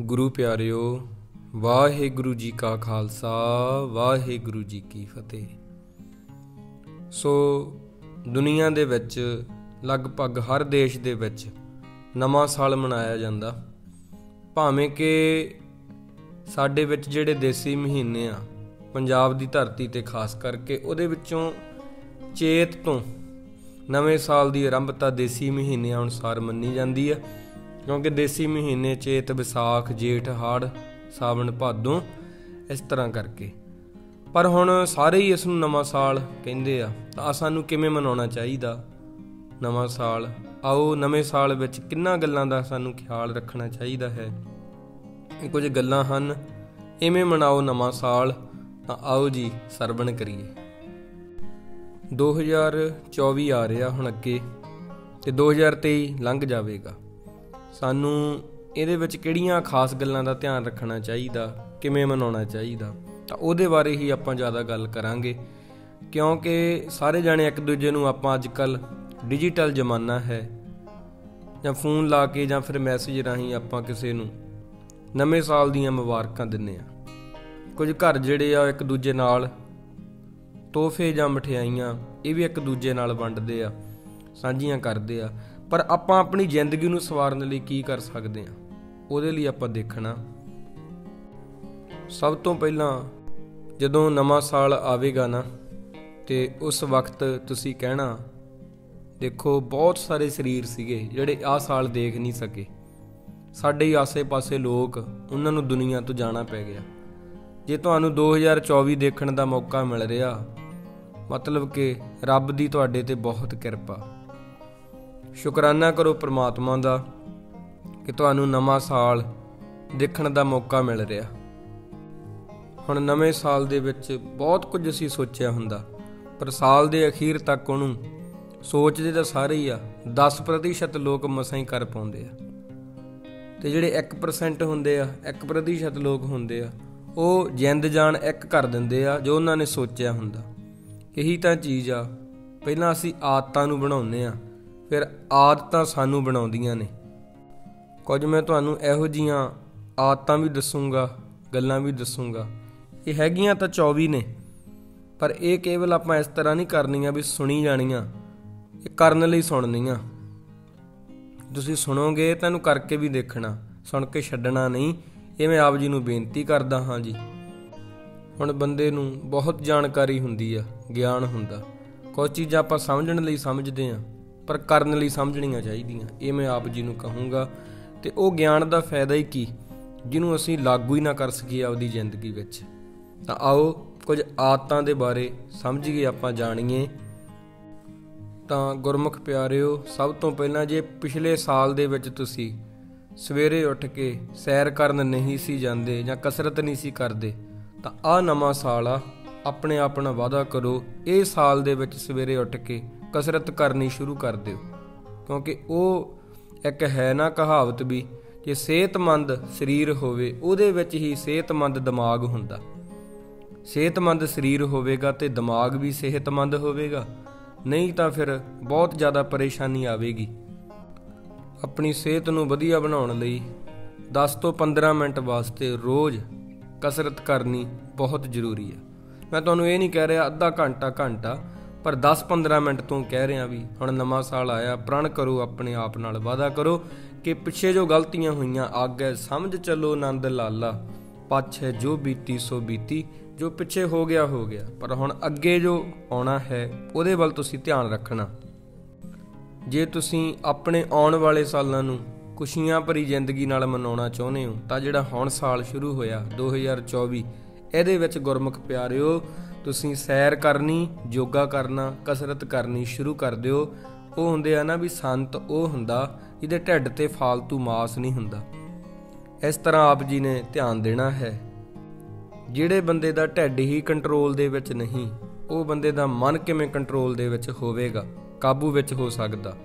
ਗੁਰੂ ਪਿਆਰਿਓ, ਵਾਹਿਗੁਰੂ ਜੀ ਕਾ ਖਾਲਸਾ, ਵਾਹਿਗੁਰੂ ਜੀ ਕੀ ਫਤਿਹ। ਸੋ ਦੁਨੀਆ ਦੇ ਵਿੱਚ, ਲਗਭਗ ਹਰ ਦੇਸ਼ ਦੇ ਵਿੱਚ ਨਵਾਂ ਸਾਲ ਮਨਾਇਆ ਜਾਂਦਾ। ਭਾਵੇਂ ਕਿ ਸਾਡੇ ਵਿੱਚ ਜਿਹੜੇ ਦੇਸੀ ਮਹੀਨੇ ਆ, ਪੰਜਾਬ ਦੀ ਧਰਤੀ ਤੇ ਖਾਸ ਕਰਕੇ ਉਹਦੇ ਵਿੱਚੋਂ ਚੇਤ ਤੋਂ ਨਵੇਂ ਸਾਲ ਦੀ ਆਰੰਭਤਾ ਦੇਸੀ ਮਹੀਨਿਆਂ ਅਨੁਸਾਰ ਮੰਨੀ ਜਾਂਦੀ ਹੈ ਕਿਉਂਕਿ ਦੇਸੀ ਮਹੀਨੇ ਚੇਤ, ਵਿਸਾਖ, ਜੇਠ, ਹਾੜ, ਸਾਵਣ ਭਾਦੋਂ ਇਸ ਤਰ੍ਹਾਂ ਕਰਕੇ। ਪਰ ਹੁਣ ਸਾਰੇ ਹੀ ਇਸ ਨੂੰ ਨਵਾਂ ਸਾਲ ਕਹਿੰਦੇ ਆ। ਤਾਂ ਸਾਨੂੰ ਕਿਵੇਂ ਮਨਾਉਣਾ ਚਾਹੀਦਾ ਨਵਾਂ ਸਾਲ? ਆਓ ਨਵੇਂ ਸਾਲ ਵਿੱਚ ਕਿੰਨਾ ਗੱਲਾਂ ਦਾ ਸਾਨੂੰ ਖਿਆਲ ਰੱਖਣਾ ਚਾਹੀਦਾ ਹੈ? ਇਹ ਕੁਝ ਗੱਲਾਂ ਹਨ ਐਵੇਂ ਮਨਾਓ ਨਵਾਂ ਸਾਲ। ਤਾਂ ਆਓ ਜੀ, ਸਰਵਣ ਕਰੀਏ। 2024 ਆ ਰਿਹਾ ਹੁਣ ਅੱਗੇ ਤੇ 2023 ਲੰਘ ਜਾਵੇਗਾ। ਸਾਨੂੰ ਇਹਦੇ ਵਿੱਚ ਕਿਹੜੀਆਂ ਖਾਸ ਗੱਲਾਂ ਦਾ ਧਿਆਨ ਰੱਖਣਾ ਚਾਹੀਦਾ, ਕਿਵੇਂ ਮਨਾਉਣਾ ਚਾਹੀਦਾ, ਤਾਂ ਉਹਦੇ ਬਾਰੇ ਹੀ ਆਪਾਂ ਜ਼ਿਆਦਾ ਗੱਲ ਕਰਾਂਗੇ। ਕਿਉਂਕਿ ਸਾਰੇ ਜਾਣੇ ਇੱਕ ਦੂਜੇ ਨੂੰ ਆਪਾਂ ਅੱਜ ਕੱਲ ਡਿਜੀਟਲ ਜ਼ਮਾਨਾ ਹੈ। ਜਾਂ ਫੋਨ ਲਾ ਕੇ ਜਾਂ ਫਿਰ ਮੈਸੇਜ ਰਾਹੀਂ ਆਪਾਂ ਕਿਸੇ ਨੂੰ ਨਵੇਂ ਸਾਲ ਦੀਆਂ ਮੁਬਾਰਕਾਂ ਦਿੰਨੇ ਆ। ਕੁਝ ਘਰ ਜਿਹੜੇ ਆ ਇੱਕ ਦੂਜੇ ਨਾਲ ਤੋਹਫੇ ਜਾਂ ਮਠਿਆਈਆਂ, ਇਹ ਵੀ ਇੱਕ ਦੂਜੇ ਨਾਲ ਵੰਡਦੇ ਆ, ਸਾਂਝੀਆਂ ਕਰਦੇ ਆ। ਪਰ ਆਪਾਂ ਆਪਣੀ ਜ਼ਿੰਦਗੀ ਨੂੰ ਸਵਾਰਨ ਲਈ ਕੀ ਕਰ ਸਕਦੇ ਹਾਂ? ਉਹਦੇ ਲਈ ਆਪਾਂ ਦੇਖਣਾ। ਸਭ ਤੋਂ ਪਹਿਲਾਂ ਜਦੋਂ ਨਵਾਂ ਸਾਲ ਆਵੇਗਾ ਨਾ, ਤੇ ਉਸ ਵਕਤ ਤੁਸੀਂ ਕਹਿਣਾ, ਦੇਖੋ ਬਹੁਤ ਸਾਰੇ ਸਰੀਰ ਸੀਗੇ ਜਿਹੜੇ ਆਹ ਸਾਲ ਦੇਖ ਨਹੀਂ ਸਕੇ। ਸਾਡੇ ਹੀ ਆਸੇ-ਪਾਸੇ ਲੋਕ ਉਹਨਾਂ ਨੂੰ ਦੁਨੀਆ ਤੋਂ ਜਾਣਾ ਪੈ ਗਿਆ। ਜੇ ਤੁਹਾਨੂੰ 2024 ਦੇਖਣ ਦਾ ਮੌਕਾ ਮਿਲ ਰਿਹਾ, ਮਤਲਬ ਕਿ ਰੱਬ ਦੀ ਤੁਹਾਡੇ ਤੇ ਬਹੁਤ ਕਿਰਪਾ। ਸ਼ੁਕਰਾਨਾ ਕਰੋ ਪ੍ਰਮਾਤਮਾ ਦਾ ਕਿ ਤੁਹਾਨੂੰ ਨਵਾਂ ਸਾਲ ਦੇਖਣ ਦਾ ਮੌਕਾ ਮਿਲ ਰਿਹਾ। ਹੁਣ ਨਵੇਂ ਸਾਲ ਦੇ ਵਿੱਚ ਬਹੁਤ ਕੁਝ ਅਸੀਂ ਸੋਚਿਆ ਹੁੰਦਾ, ਪਰ ਸਾਲ ਦੇ ਅਖੀਰ ਤੱਕ ਉਹਨੂੰ ਸੋਚਦੇ ਤਾਂ ਸਾਰੇ ਹੀ ਆ 10% ਲੋਕ ਮਸਾਂ ਹੀ ਕਰ ਪਾਉਂਦੇ ਆ। ਤੇ ਜਿਹੜੇ 1% ਹੁੰਦੇ ਆ 1% ਲੋਕ ਹੁੰਦੇ ਆ, ਉਹ ਜਿੰਦ ਜਾਨ ਇੱਕ ਕਰ ਦਿੰਦੇ ਆ, ਜੋ ਉਹਨਾਂ ਨੇ ਸੋਚਿਆ ਹੁੰਦਾ। ਇਹੀ ਤਾਂ ਚੀਜ਼ ਆ, ਪਹਿਲਾਂ ਅਸੀਂ ਆਦਤਾਂ ਨੂੰ ਬਣਾਉਂਦੇ ਆ ਫਿਰ ਆਦਤਾਂ ਸਾਨੂੰ ਬਣਾਉਂਦੀਆਂ ਨੇ। ਕੁਝ ਮੈਂ ਤੁਹਾਨੂੰ ਇਹੋ ਜੀਆਂ ਆਦਤਾਂ ਵੀ ਦੱਸੂਗਾ, ਗੱਲਾਂ ਵੀ ਦੱਸੂਗਾ। ਇਹ ਹੈਗੀਆਂ ਤਾਂ 24 ਨੇ, ਪਰ ਇਹ ਕੇਵਲ ਆਪਾਂ ਇਸ ਤਰ੍ਹਾਂ ਨਹੀਂ ਕਰਨੀਆਂ ਵੀ ਸੁਣੀ ਜਾਣੀਆਂ, ਇਹ ਕਰਨ ਲਈ ਸੁਣਨੀਆਂ। ਤੁਸੀਂ ਸੁਣੋਗੇ ਤਾਂ ਇਹਨੂੰ ਕਰਕੇ ਵੀ ਦੇਖਣਾ, ਸੁਣ ਕੇ ਛੱਡਣਾ ਨਹੀਂ, ਇਹ ਮੈਂ ਆਪ ਜੀ ਨੂੰ ਬੇਨਤੀ ਕਰਦਾ ਹਾਂ ਜੀ। ਹੁਣ ਬੰਦੇ ਨੂੰ ਬਹੁਤ ਜਾਣਕਾਰੀ ਹੁੰਦੀ ਆ, ਗਿਆਨ ਹੁੰਦਾ। ਕੁਝ ਚੀਜ਼ਾਂ ਆਪਾਂ ਸਮਝਣ ਲਈ ਸਮਝਦੇ ਆ ਪਰ ਕਰਨ ਲਈ ਸਮਝਣੀਆਂ ਚਾਹੀਦੀਆਂ। ਇਹ ਮੈਂ ਆਪ ਜੀ ਨੂੰ ਕਹੂੰਗਾ। ਤੇ ਉਹ ਗਿਆਨ ਦਾ ਫਾਇਦਾ ਹੀ ਕੀ? ਜਿਹਨੂੰ ਅਸੀਂ ਲਾਗੂ ਹੀ ਨਾ ਕਰ ਸਕੀਏ ਆਪਦੀ ਜ਼ਿੰਦਗੀ ਵਿੱਚ। ਤਾਂ ਆਓ, ਕੁਝ ਆਦਤਾਂ ਦੇ ਬਾਰੇ ਸਮਝੀਏ ਆਪਾਂ ਜਾਣੀਏ। ਤਾਂ ਗੁਰਮੁਖ ਪਿਆਰਿਓ, ਸਭ ਤੋਂ ਪਹਿਲਾਂ ਜੇ ਪਿਛਲੇ ਸਾਲ ਦੇ ਵਿੱਚ ਤੁਸੀਂ ਸਵੇਰੇ ਉੱਠ ਕੇ ਸੈਰ ਕਰਨ ਨਹੀਂ ਸੀ ਜਾਂਦੇ ਜਾਂ ਕਸਰਤ ਨਹੀਂ ਸੀ ਕਰਦੇ, ਤਾਂ ਆ ਨਵਾਂ ਸਾਲ ਆ। ਆਪਣੇ ਆਪ ਨਾਲ ਵਾਅਦਾ ਕਰੋ, ਇਹ ਸਾਲ ਦੇ ਵਿੱਚ ਸਵੇਰੇ ਉੱਠ ਕੇ ਕਸਰਤ ਕਰਨੀ ਸ਼ੁਰੂ ਕਰ ਦਿਓ। ਕਿਉਂਕਿ ਉਹ ਇੱਕ ਹੈ ਨਾ ਕਹਾਵਤ ਵੀ ਕਿ ਸਿਹਤਮੰਦ ਸਰੀਰ ਹੋਵੇ, ਉਹਦੇ ਵਿੱਚ ਹੀ ਸਿਹਤਮੰਦ ਦਿਮਾਗ ਹੁੰਦਾ। ਸਿਹਤਮੰਦ ਸਰੀਰ ਹੋਵੇਗਾ ਤੇ ਦਿਮਾਗ ਵੀ ਸਿਹਤਮੰਦ ਹੋਵੇਗਾ। ਨਹੀਂ ਤਾਂ ਫਿਰ ਬਹੁਤ ਜ਼ਿਆਦਾ ਪਰੇਸ਼ਾਨੀ ਆਵੇਗੀ। ਆਪਣੀ ਸਿਹਤ ਨੂੰ ਵਧੀਆ ਬਣਾਉਣ ਲਈ 10 ਤੋਂ 15 ਮਿੰਟ ਵਾਸਤੇ ਰੋਜ਼ ਕਸਰਤ ਕਰਨੀ ਬਹੁਤ ਜ਼ਰੂਰੀ ਹੈ। ਮੈਂ ਤੁਹਾਨੂੰ ਇਹ ਨਹੀਂ ਕਹਿ ਰਿਹਾ, ਅੱਧਾ ਘੰਟਾ ਘੰਟਾ ਪਰ 10-15 ਮਿੰਟ ਤੋਂ ਕਹਿ ਰਿਹਾ ਵੀ ਹੁਣ ਨਵਾਂ ਸਾਲ ਆਇਆ, ਪ੍ਰਣ ਕਰੋ, ਆਪਣੇ ਆਪ ਨਾਲ ਵਾਅਦਾ ਕਰੋ ਕਿ ਪਿੱਛੇ ਜੋ ਗਲਤੀਆਂ ਹੋਈਆਂ, ਅੱਗੇ ਸਮਝ ਚੱਲੋ ਆਨੰਦ ਲਾਲਾ। ਪਾਛੇ ਜੋ ਬੀਤੀ, ਸੋ ਬੀਤੀ, ਜੋ ਪਿੱਛੇ ਹੋ ਗਿਆ ਹੋ ਗਿਆ। ਪਰ ਹੁਣ ਅੱਗੇ ਜੋ ਆਉਣਾ ਹੈ, ਉਹਦੇ ਵੱਲ ਤੁਸੀਂ ਧਿਆਨ ਰੱਖਣਾ। ਜੇ ਤੁਸੀਂ ਆਪਣੇ ਆਉਣ ਵਾਲੇ ਸਾਲਾਂ ਨੂੰ ਖੁਸ਼ੀਆਂ ਭਰੀ ਜ਼ਿੰਦਗੀ ਨਾਲ ਮਨਾਉਣਾ ਚਾਹੁੰਦੇ ਹੋ, ਤਾਂ ਜਿਹੜਾ ਹੁਣ ਸਾਲ ਸ਼ੁਰੂ ਹੋਇਆ 2024 ਇਹਦੇ ਵਿੱਚ ਗੁਰਮੁਖ ਪਿਆਰਿਓ ਤੁਸੀਂ ਸੈਰ ਕਰਨੀ, ਯੋਗਾ ਕਰਨਾ, ਕਸਰਤ ਕਰਨੀ ਸ਼ੁਰੂ ਕਰ ਦਿਓ। ਉਹ ਹੁੰਦੇ ਆ ਨਾ ਵੀ ਸੰਤ, ਉਹ ਹੁੰਦਾ ਜਿਹਦੇ ਢਿੱਡ ਤੇ ਫਾਲਤੂ ਮਾਸ ਨਹੀਂ ਹੁੰਦਾ। ਇਸ ਤਰ੍ਹਾਂ ਆਪ ਜੀ ਨੇ ਧਿਆਨ ਦੇਣਾ ਹੈ। ਜਿਹੜੇ ਬੰਦੇ ਦਾ ਢਿੱਡ ਹੀ ਕੰਟਰੋਲ ਦੇ ਵਿੱਚ ਨਹੀਂ, ਉਹ ਬੰਦੇ ਦਾ ਮਨ ਕਿਵੇਂ ਕੰਟਰੋਲ ਦੇ ਵਿੱਚ ਹੋਵੇਗਾ, ਕਾਬੂ ਵਿੱਚ ਹੋ ਸਕਦਾ।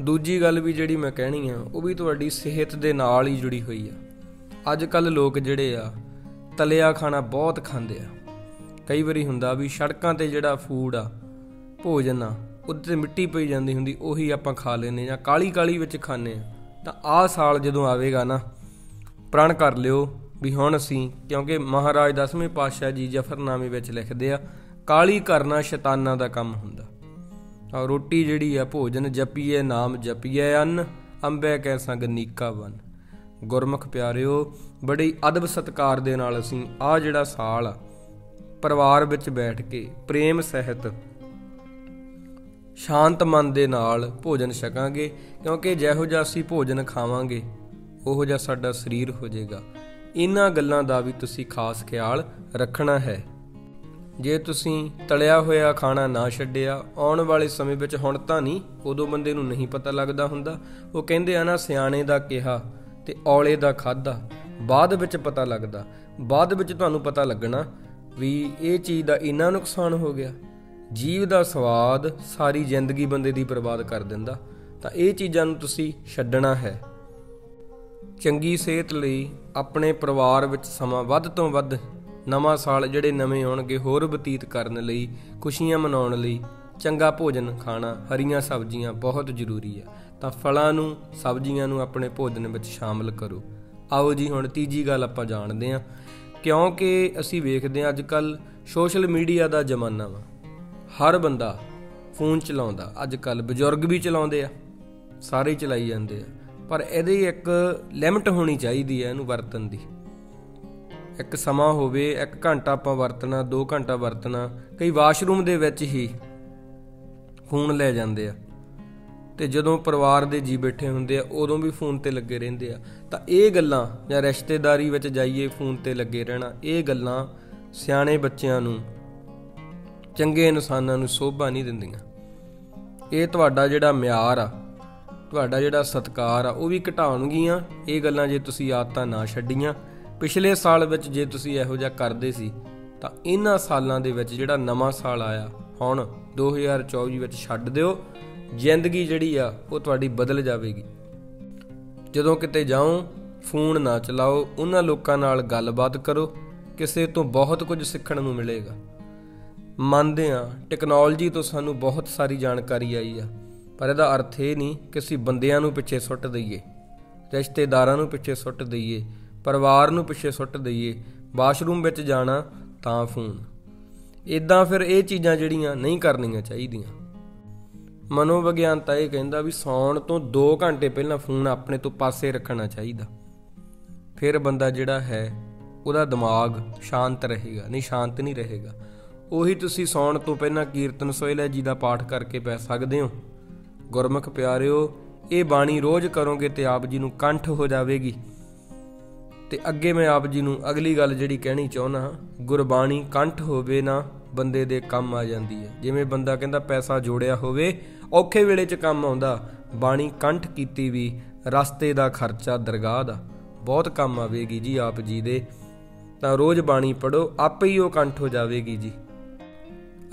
ਦੂਜੀ ਗੱਲ ਵੀ ਜਿਹੜੀ ਮੈਂ ਕਹਿਣੀ ਆ, ਉਹ ਵੀ ਤੁਹਾਡੀ ਸਿਹਤ ਦੇ ਨਾਲ ਹੀ ਜੁੜੀ ਹੋਈ ਆ। ਅੱਜ ਕੱਲ ਲੋਕ ਜਿਹੜੇ ਆ, ਤਲਿਆ ਖਾਣਾ ਬਹੁਤ ਖਾਂਦੇ ਆ। ਕਈ ਵਾਰੀ ਹੁੰਦਾ ਵੀ ਸੜਕਾਂ ਤੇ ਜਿਹੜਾ ਫੂਡ ਆ, ਭੋਜਨ ਆ, ਉੱਤੇ ਮਿੱਟੀ ਪਈ ਜਾਂਦੀ ਹੁੰਦੀ, ਉਹੀ ਆਪਾਂ ਖਾ ਲੈਨੇ ਜਾਂ ਕਾਲੀ ਕਾਲੀ ਵਿੱਚ ਖਾਣੇ ਆ ਤਾਂ ਆਹ ਸਾਲ ਜਦੋਂ ਆਵੇਗਾ ਨਾ, ਪ੍ਰਣ ਕਰ ਲਿਓ ਵੀ ਹੁਣ ਅਸੀਂ, ਕਿਉਂਕਿ ਮਹਾਰਾਜ ਦਸਵੇਂ ਪਾਤਸ਼ਾਹ ਜੀ ਜਫਰਨਾਮੇ ਵਿੱਚ ਲਿਖਦੇ ਆ, ਕਾਲੀ ਕਰਨਾ ਸ਼ੈਤਾਨਾਂ ਦਾ ਕੰਮ ਹੁੰਦਾ। ਆ ਰੋਟੀ ਜਿਹੜੀ ਆ, ਭੋਜਨ ਜਪੀਏ, ਨਾਮ ਜਪੀਏ ਅੰਨ, ਅੰਬੇ ਕੈ ਸੰਗ ਨੀਕਾ ਬਨ ਗੁਰਮੁਖ ਪਿਆਰਿਓ, ਬੜੀ ਅਦਬ ਸਤਕਾਰ ਦੇ ਨਾਲ ਅਸੀਂ ਆ ਜਿਹੜਾ ਸਾਲ ਆ ਪਰਿਵਾਰ ਵਿੱਚ ਬੈਠ ਕੇ ਪ੍ਰੇਮ ਸਹਿਤ ਸ਼ਾਂਤ ਮਨ ਦੇ ਨਾਲ ਭੋਜਨ ਛਕਾਂਗੇ, ਕਿਉਂਕਿ ਜਿਹੋ ਜਿਹਾ ਅਸੀਂ ਭੋਜਨ ਖਾਵਾਂਗੇ, ਉਹੋ ਜਿਹਾ ਸਾਡਾ ਸਰੀਰ ਹੋ ਜਾਏਗਾ। ਇਹਨਾਂ ਗੱਲਾਂ ਦਾ ਵੀ ਤੁਸੀਂ ਖਾਸ ਖਿਆਲ ਰੱਖਣਾ ਹੈ। ਜੇ ਤੁਸੀਂ ਤਲਿਆ ਹੋਇਆ ਖਾਣਾ ਨਾ ਛੱਡਿਆ, ਆਉਣ ਵਾਲੇ ਸਮੇਂ ਵਿੱਚ ਹੁਣ ਤਾਂ ਨਹੀਂ, ਉਦੋਂ ਬੰਦੇ ਨੂੰ ਨਹੀਂ ਪਤਾ ਲੱਗਦਾ ਹੁੰਦਾ। ਉਹ ਕਹਿੰਦੇ ਆ ਨਾ, ਸਿਆਣੇ ਦਾ ਕਿਹਾ ਤੇ ਔਲੇ ਦਾ ਖਾਦਾ ਬਾਅਦ ਵਿੱਚ ਪਤਾ ਲੱਗਦਾ। ਬਾਅਦ ਵਿੱਚ ਤੁਹਾਨੂੰ ਪਤਾ ਲੱਗਣਾ ਵੀ ਇਹ ਚੀਜ਼ ਦਾ ਇੰਨਾ ਨੁਕਸਾਨ ਹੋ ਗਿਆ। ਜੀਵ ਦਾ ਸਵਾਦ ਸਾਰੀ ਜ਼ਿੰਦਗੀ ਬੰਦੇ ਦੀ ਬਰਬਾਦ ਕਰ ਦਿੰਦਾ। ਤਾਂ ਇਹ ਚੀਜ਼ਾਂ ਨੂੰ ਤੁਸੀਂ ਛੱਡਣਾ ਹੈ। ਚੰਗੀ ਸਿਹਤ ਲਈ ਆਪਣੇ ਪਰਿਵਾਰ ਵਿੱਚ ਸਮਾਂ ਵੱਧ ਤੋਂ ਵੱਧ ਨਵਾਂ ਸਾਲ ਜਿਹੜੇ ਨਵੇਂ ਆਉਣਗੇ ਹੋਰ ਬਤੀਤ ਕਰਨ ਲਈ, ਖੁਸ਼ੀਆਂ ਮਨਾਉਣ ਲਈ ਚੰਗਾ ਭੋਜਨ ਖਾਣਾ, ਹਰੀਆਂ ਸਬਜ਼ੀਆਂ ਬਹੁਤ ਜ਼ਰੂਰੀ ਹੈ। ਤਾਂ ਫਲਾਂ ਨੂੰ, ਸਬਜ਼ੀਆਂ ਨੂੰ ਆਪਣੇ ਭੋਜਨ ਵਿੱਚ ਸ਼ਾਮਲ ਕਰੋ। ਆਓ ਜੀ ਹੁਣ ਤੀਜੀ ਗੱਲ ਆਪਾਂ ਜਾਣਦੇ ਹਾਂ। ਕਿਉਂਕਿ ਅਸੀਂ ਵੇਖਦੇ ਹਾਂ ਅੱਜ ਅੱਜਕੱਲ ਸੋਸ਼ਲ ਮੀਡੀਆ ਦਾ ਜ਼ਮਾਨਾ ਵਾ। ਹਰ ਬੰਦਾ ਫੋਨ ਚਲਾਉਂਦਾ। ਅੱਜ ਅੱਜਕੱਲ ਬਜ਼ੁਰਗ ਵੀ ਚਲਾਉਂਦੇ ਆ, ਸਾਰੇ ਚਲਾਈ ਜਾਂਦੇ ਆ। ਪਰ ਇਹਦੀ ਇੱਕ ਲਿਮਟ ਹੋਣੀ ਚਾਹੀਦੀ ਹੈ ਇਹਨੂੰ ਵਰਤਣ ਦੀ। ਇੱਕ ਸਮਾਂ ਹੋਵੇ, ਇੱਕ ਘੰਟਾ ਆਪਾਂ ਵਰਤਣਾ 2 ਘੰਟਾ ਵਰਤਣਾ, ਕਈ ਵਾਸ਼ਰੂਮ ਦੇ ਵਿੱਚ ਹੀ ਫੋਨ ਲੈ ਜਾਂਦੇ ਆ। ਤੇ ਜਦੋਂ ਪਰਿਵਾਰ ਦੇ ਜੀ ਬੈਠੇ ਹੁੰਦੇ ਆ, ਉਦੋਂ ਵੀ ਫੋਨ ਤੇ ਲੱਗੇ ਰਹਿੰਦੇ ਆ। ਤਾਂ ਇਹ ਗੱਲਾਂ ਜਾਂ ਰਿਸ਼ਤੇਦਾਰੀ ਵਿੱਚ ਜਾਈਏ, ਫੋਨ ਤੇ ਲੱਗੇ ਰਹਿਣਾ, ਇਹ ਗੱਲਾਂ ਸਿਆਣੇ ਬੱਚਿਆਂ ਨੂੰ, ਚੰਗੇ ਇਨਸਾਨਾਂ ਨੂੰ ਸੋਭਾ ਨਹੀਂ ਦਿੰਦੀਆਂ। ਇਹ ਤੁਹਾਡਾ ਜਿਹੜਾ ਮਿਆਰ ਆ, ਤੁਹਾਡਾ ਜਿਹੜਾ ਸਤਕਾਰ ਆ, ਉਹ ਵੀ ਘਟਾਉਣਗੀਆਂ। ਇਹ ਗੱਲਾਂ ਜੇ ਤੁਸੀਂ ਆਦਤਾਂ ਨਾ ਛੱਡੀਆਂ, ਪਿਛਲੇ ਸਾਲ ਵਿੱਚ ਜੇ ਤੁਸੀਂ ਇਹੋ ਜਿਹਾ ਕਰਦੇ ਸੀ, ਤਾਂ ਇਹਨਾਂ ਸਾਲਾਂ ਦੇ ਵਿੱਚ ਜਿਹੜਾ ਨਵਾਂ ਸਾਲ ਆਇਆ, ਹੁਣ 2024 ਵਿੱਚ ਛੱਡ ਦਿਓ। ਜ਼ਿੰਦਗੀ ਜਿਹੜੀ ਆ, ਉਹ ਤੁਹਾਡੀ ਬਦਲ ਜਾਵੇਗੀ। ਜਦੋਂ ਕਿਤੇ ਜਾਓ ਫੋਨ ਨਾ ਚਲਾਓ, ਉਹਨਾਂ ਲੋਕਾਂ ਨਾਲ ਗੱਲਬਾਤ ਕਰੋ, ਕਿਸੇ ਤੋਂ ਬਹੁਤ ਕੁਝ ਸਿੱਖਣ ਨੂੰ ਮਿਲੇਗਾ। ਮੰਨਦੇ ਆ ਟੈਕਨੋਲੋਜੀ ਤੋਂ ਸਾਨੂੰ ਬਹੁਤ ਸਾਰੀ ਜਾਣਕਾਰੀ ਆਈ ਆ, ਪਰ ਇਹਦਾ ਅਰਥ ਇਹ ਨਹੀਂ ਕਿ ਅਸੀਂ ਬੰਦਿਆਂ ਨੂੰ ਪਿੱਛੇ ਸੁੱਟ ਦਈਏ, ਰਿਸ਼ਤੇਦਾਰਾਂ ਨੂੰ ਪਿੱਛੇ ਸੁੱਟ ਦਈਏ, ਪਰਿਵਾਰ ਨੂੰ ਪਿੱਛੇ ਸੁੱਟ ਦਈਏ, ਵਾਸ਼ਰੂਮ ਵਿੱਚ ਜਾਣਾ ਤਾਂ ਫੋਨ। ਇਦਾਂ ਫਿਰ ਇਹ ਚੀਜ਼ਾਂ ਜਿਹੜੀਆਂ ਨਹੀਂ ਕਰਨੀਆਂ ਚਾਹੀਦੀਆਂ। ਮਨੋਵਿਗਿਆਨ ਤਾਂ ਇਹ ਕਹਿੰਦਾ ਵੀ ਸੌਣ ਤੋਂ 2 ਘੰਟੇ ਪਹਿਲਾਂ ਫੋਨ ਆਪਣੇ ਤੋਂ ਪਾਸੇ ਰੱਖਣਾ ਚਾਹੀਦਾ। ਫਿਰ ਬੰਦਾ ਜਿਹੜਾ ਹੈ, ਉਹਦਾ ਦਿਮਾਗ ਸ਼ਾਂਤ ਰਹੇਗਾ, ਨਹੀਂ ਸ਼ਾਂਤ ਨਹੀਂ ਰਹੇਗਾ। ਉਹੀ ਤੁਸੀਂ ਸੌਣ ਤੋਂ ਪਹਿਲਾਂ ਕੀਰਤਨ ਸੋਹਿਲਾ ਜੀ ਦਾ ਪਾਠ ਕਰਕੇ ਪੈ ਸਕਦੇ ਹੋ। ਗੁਰਮੁਖ ਪਿਆਰਿਓ, ਇਹ ਬਾਣੀ ਰੋਜ਼ ਕਰੋਗੇ ਤੇ ਆਪ ਜੀ ਨੂੰ ਕੰਠ ਹੋ ਜਾਵੇਗੀ। ਤੇ ਅੱਗੇ ਮੈਂ ਆਪ ਜੀ ਨੂੰ ਅਗਲੀ ਗੱਲ ਜਿਹੜੀ ਕਹਿਣੀ ਚਾਹੁੰਦਾ ਹਾਂ, ਗੁਰਬਾਣੀ ਕੰਠ ਹੋਵੇ ਨਾ, ਬੰਦੇ ਦੇ ਕੰਮ ਆ ਜਾਂਦੀ ਹੈ। ਜਿਵੇਂ ਬੰਦਾ ਕਹਿੰਦਾ ਪੈਸਾ ਜੋੜਿਆ ਹੋਵੇ ਔਖੇ ਵੇਲੇ 'ਚ ਕੰਮ ਆਉਂਦਾ, ਬਾਣੀ ਕੰਠ ਕੀਤੀ ਵੀ ਰਸਤੇ ਦਾ ਖਰਚਾ ਦਰਗਾਹ ਦਾ। ਬਹੁਤ ਕੰਮ ਆਵੇਗੀ ਜੀ ਆਪ ਜੀ ਦੇ। ਤਾਂ ਰੋਜ਼ ਬਾਣੀ ਪੜੋ ਆਪੇ ਹੀ ਉਹ ਕੰਠ ਹੋ ਜਾਵੇਗੀ ਜੀ।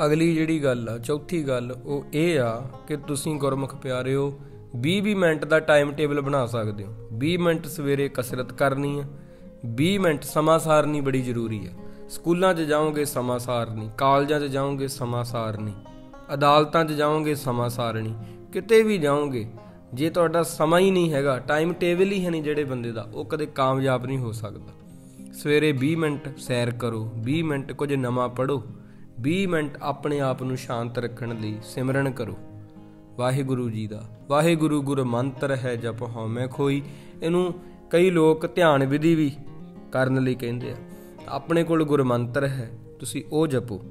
ਅਗਲੀ ਜਿਹੜੀ ਗੱਲ ਆ, ਚੌਥੀ ਗੱਲ, ਉਹ ਇਹ ਆ ਕਿ ਤੁਸੀਂ ਗੁਰਮੁਖ ਪਿਆਰਿਓ 20-20 ਮਿੰਟ ਦਾ ਟਾਈਮ ਟੇਬਲ ਬਣਾ ਸਕਦੇ ਹੋ। 20 ਮਿੰਟ ਸਵੇਰੇ ਕਸਰਤ ਕਰਨੀ ਆ। 20 ਮਿੰਟ ਸਮਾਂ ਸਾਰਨੀ ਬੜੀ ਜ਼ਰੂਰੀ ਆ। ਸਕੂਲਾਂ 'ਚ ਜਾਓਗੇ, ਸਮਾਂ ਸਾਰਨੀ। ਕਾਲਜਾਂ 'ਚ ਜਾਓਗੇ, ਸਮਾਂ ਸਾਰਨੀ। ਅਦਾਲਤਾਂ 'ਚ ਜਾਓਗੇ, ਸਮਾਂ ਸਾਰਣੀ। ਕਿਤੇ ਵੀ ਜਾਓਗੇ, ਜੇ ਤੁਹਾਡਾ ਸਮਾਂ ਹੀ ਨਹੀਂ ਹੈਗਾ ਟਾਈਮ ਟੇਬਲ ਹੀ ਹੈ ਨਹੀਂ ਜਿਹੜੇ ਬੰਦੇ ਦਾ, ਉਹ ਕਦੇ ਕਾਮਯਾਬ ਨਹੀਂ ਹੋ ਸਕਦਾ। ਸਵੇਰੇ 20 ਮਿੰਟ ਸੈਰ ਕਰੋ 20 ਮਿੰਟ ਕੁਝ ਨਵਾਂ ਪੜੋ 20 ਮਿੰਟ ਆਪਣੇ ਆਪ ਨੂੰ ਸ਼ਾਂਤ ਰੱਖਣ ਲਈ ਸਿਮਰਨ ਕਰੋ। ਵਾਹਿਗੁਰੂ ਜੀ ਦਾ, ਵਾਹਿਗੁਰੂ ਗੁਰ ਮੰਤਰ ਹੈ ਜਪ ਹਉਮੈ ਖੋਈ। ਇਹਨੂੰ ਕਈ ਲੋਕ ਧਿਆਨ ਵਿਧੀ ਵੀ ਕਰਨ ਲਈ ਕਹਿੰਦੇ ਆ। ਆਪਣੇ ਕੋਲ ਗੁਰ ਮੰਤਰ ਹੈ, ਤੁਸੀਂ ਉਹ ਜਪੋ।